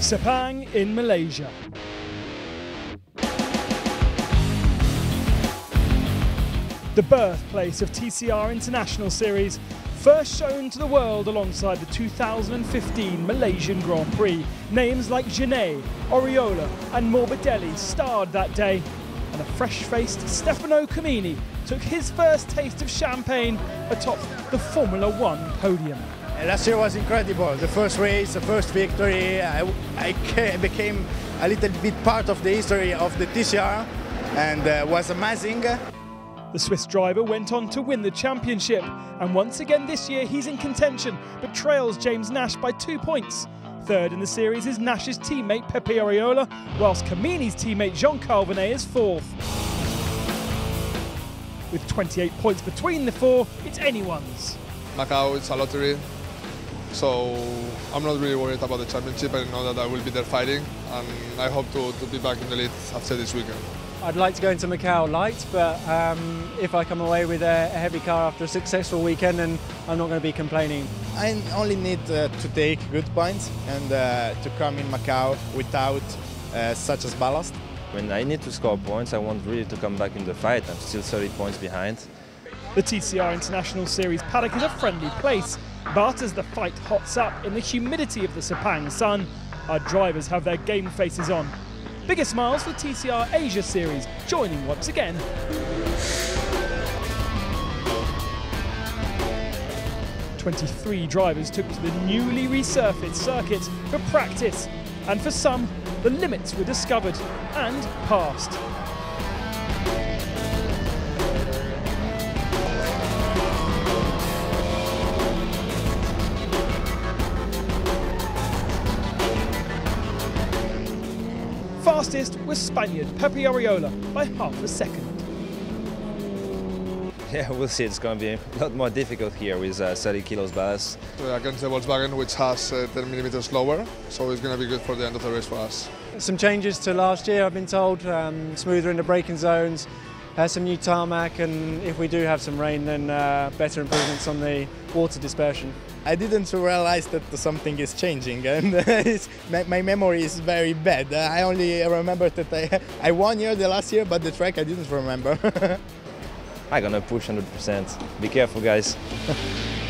Sepang in Malaysia. The birthplace of TCR International Series, first shown to the world alongside the 2015 Malaysian Grand Prix. Names like Genet, Oriola and Morbidelli starred that day, and a fresh-faced Stefano Comini took his first taste of champagne atop the Formula One podium. Last year was incredible. The first race, the first victory. I, I became a little bit part of the history of the TCR and uh, was amazing. The Swiss driver went on to win the championship, and once again this year he's in contention, but trails James Nash by two points. Third in the series is Nash's teammate Pepe Oriola, whilst Comini's teammate Jean-Karl Vernay is fourth. With 28 points between the four, it's anyone's. Macau is a lottery, so I'm not really worried about the championship. I know that I will be there fighting, and I hope to, to be back in the lead after this weekend. I'd like to go into Macau light, but um, if I come away with a, a, heavy car after a successful weekend, then I'm not going to be complaining. I only need uh, to take good points and uh, to come in Macau without uh, such as ballast. When I need to score points, I want really to come back in the fight. I'm still 30 points behind. The TCR International Series paddock is a friendly place, but as the fight hots up in the humidity of the Sepang sun, our drivers have their game faces on Bigger smiles for TCR Asia Series, joining once again. Twenty-three drivers took to the newly resurfaced circuit for practice, and for some, the limits were discovered and passed. Fastest was Spaniard Pepe Oriola by half a second. Yeah, we'll see. It's going to be a lot more difficult here with uh, 30 kilos ballast. Against the Volkswagen, which has uh, 10 millimeters lower, so it's going to be good for the end of the race for us. Some changes to last year, I've been told. Um, smoother in the braking zones, uh, some new tarmac, and if we do have some rain, then uh, better improvements on the water dispersion. I didn't realize that something is changing, and my, my, memory is very bad. I only remember that I, I won here the last year, but the track I didn't remember. I'm gonna push 100%. Be careful, guys.